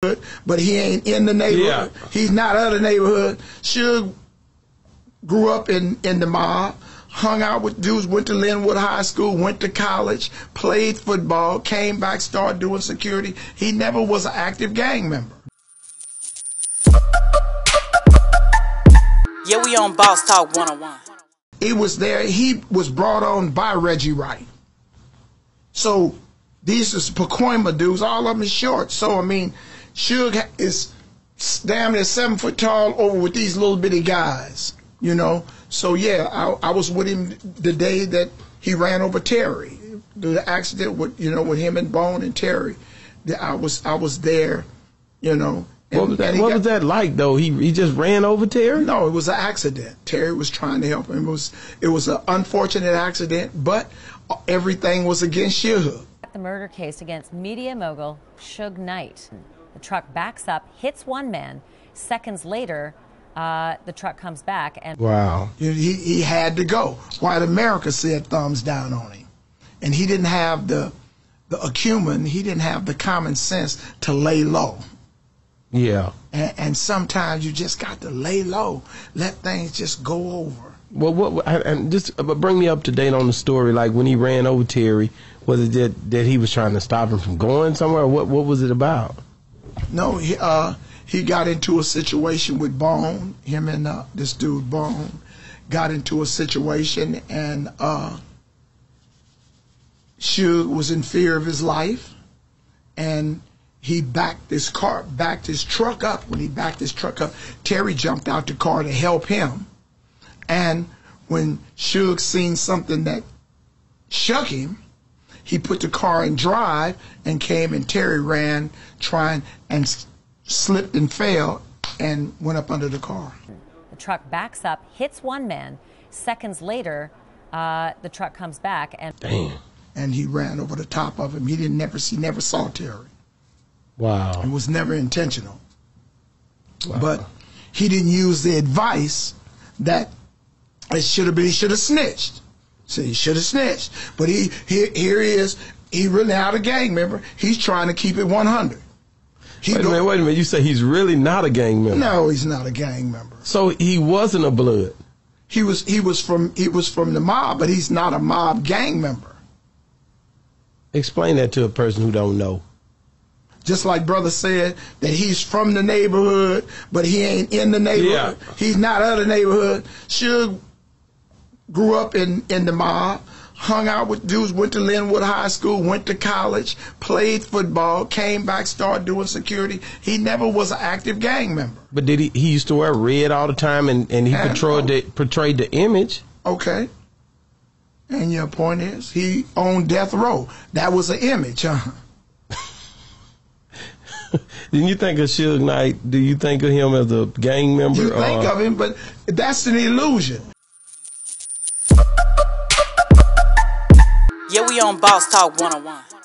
but he ain't in the neighborhood. Yeah. He's not out of the neighborhood. Suge grew up in, in the mob, hung out with dudes, went to Lynwood High School, went to college, played football, came back, started doing security. He never was an active gang member. Yeah, we on Boss Talk 101. He was there. He was brought on by Reggie Wright. So these is Pacoima dudes. All of them is short. So I mean, Suge is damn near seven foot tall over with these little bitty guys. You know. So yeah, I, I was with him the day that he ran over Terry. The accident with you know with him and Bone and Terry. that I was I was there. You know. and- What was that? What got- was that like though? He he just ran over Terry. no, it was an accident. Terry was trying to help him. It was it was an unfortunate accident, but everything was against Suge. The murder case against media mogul Suge Knight. The truck backs up, hits one man. Seconds later, uh, the truck comes back and Wow. He he had to go. White America said thumbs down on him, and he didn't have the the acumen. He didn't have the common sense to lay low. Yeah. And, and sometimes you just got to lay low, let things just go over. Well, what and just uh, bring me up to date on the story. Like when he ran over Terry, was it that that he was trying to stop him from going somewhere? What what was it about? No, he uh he got into a situation with Bone. Him and uh, this dude Bone got into a situation, and uh, Suge was in fear of his life, and he backed his car, backed his truck up. When he backed his truck up, Terry jumped out the car to help him, and when Suge seen something that shook him, he put the car in drive and came and Terry ran trying and s- slipped and fell and went up under the car. the truck backs up, hits one man. Seconds later, uh, the truck comes back and Damn. And he ran over the top of him. He didn't never see never saw Terry. Wow. It was never intentional. But he didn't use the advice that it should have been he should have snitched. So he should have snitched. But he here here he is, he really not a gang member. He's trying to keep it one hundred. He Wait a minute. Wait a minute. You say he's really not a gang member? No, he's not a gang member. So he wasn't a blood. He was he was from he was from the mob, but he's not a mob gang member. Explain that to a person who don't know. Just like brother said that he's from the neighborhood, but he ain't in the neighborhood. Yeah. He's not out of the neighborhood. Suge grew up in in the mob, hung out with dudes, went to Lynwood High School, went to college, played football, came back, started doing security. He never was an active gang member. But did he? He used to wear red all the time, and, and he I portrayed the, portrayed the image. Okay. And your point is he owned death row. That was an image, huh? Didn't you think of Suge Knight? Do you think of him as a gang member? You think or- of him, but that's an illusion. Yeah, we on Boss Talk 101.